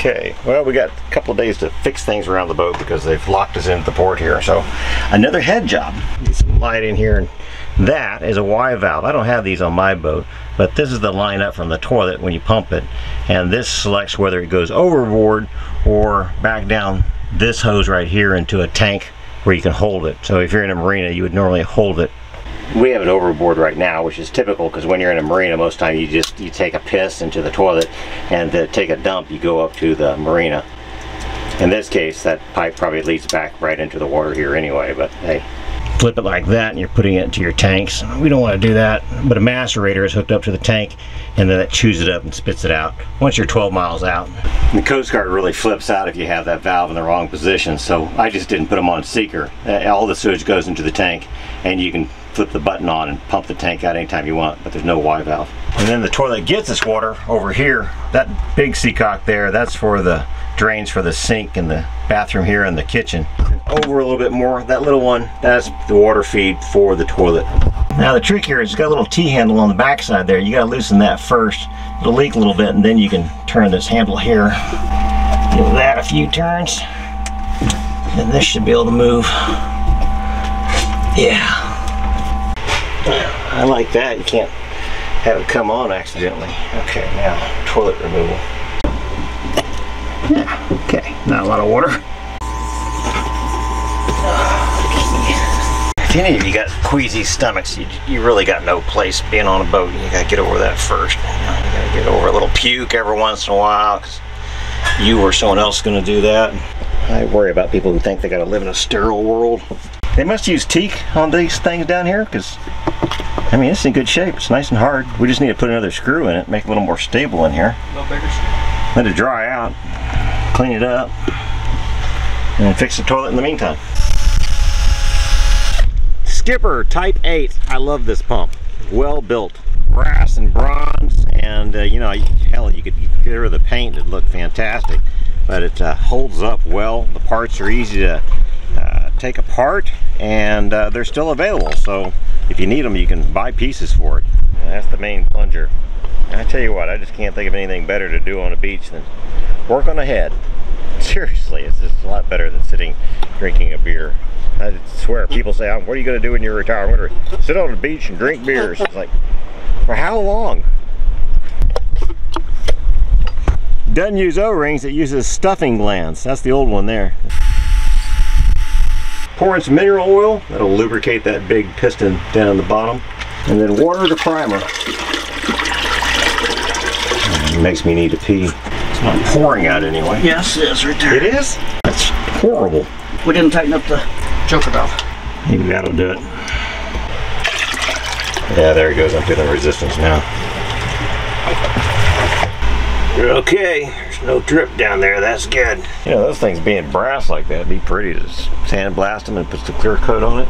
Okay, well we got a couple of days to fix things around the boat because they've locked us into the port here. So another head job. Get some light in here and that is a Y valve. I don't have these on my boat, but this is the line up from the toilet when you pump it. And this selects whether it goes overboard or back down this hose right here into a tank where you can hold it. So if you're in a marina, you would normally hold it we have it overboard right now, which is typical because when you're in a marina, most time you just you take a piss into the toilet, and to take a dump, you go up to the marina. In this case, that pipe probably leads back right into the water here anyway, but hey. Flip it like that and you're putting it into your tanks. We don't want to do that, but a macerator is hooked up to the tank and then it chews it up and spits it out once you're 12 miles out. The Coast Guard really flips out if you have that valve in the wrong position, so I just didn't put them on seeker. All the sewage goes into the tank and you can flip the button on and pump the tank out anytime you want, but there's no Y valve. And then the toilet gets its water over here. That big seacock there, that's for the drains for the sink and the bathroom here and the kitchen. Over a little bit more, that little one, that's the water feed for the toilet. Now the trick here is it's got a little T-handle on the back side there. You gotta loosen that first. It'll leak a little bit and then you can turn this handle here. Give that a few turns. And this should be able to move. Yeah. I like that. You can't have it come on accidentally. Okay, now toilet removal. Yeah, okay, not a lot of water. If any of you got queasy stomachs, you, you really got no place being on a boat. You gotta get over that first. You, gotta get over a little puke every once in a while because you or someone else is gonna do that. I worry about people who think they gotta live in a sterile world. They must use teak on these things down here because I mean, it's in good shape. It's nice and hard. We just need to put another screw in it, make it a little more stable in here. A little bigger screw. Let it dry out, clean it up, and fix the toilet in the meantime. Skipper Type 8. I love this pump. Well built. Brass and bronze, and uh, you know, hell, you could get rid of the paint. It'd look fantastic. But it uh, holds up well. The parts are easy to take apart, and uh, they're still available. So if you need them, you can buy pieces for it. And that's the main plunger. And I tell you what, I just can't think of anything better to do on a beach than work on a head. Seriously, it's just a lot better than sitting drinking a beer. I swear, people say, what are you going to do when you retire? I'm going to sit on the beach and drink beers. It's like, for how long? Doesn't use O-rings, it uses stuffing glands. That's the old one there. Pour in some mineral oil. That'll lubricate that big piston down the bottom. And then water the primer. It makes me need to pee. It's not pouring out anyway. Yes, it is right there. It is? That's horrible. We didn't tighten up the joker valve. Maybe that'll do it. Yeah, there it goes. I'm feeling resistance now. Okay, no drip down there. That's good. You know, those things being brass like that, be pretty to sandblast them and put the clear coat on it.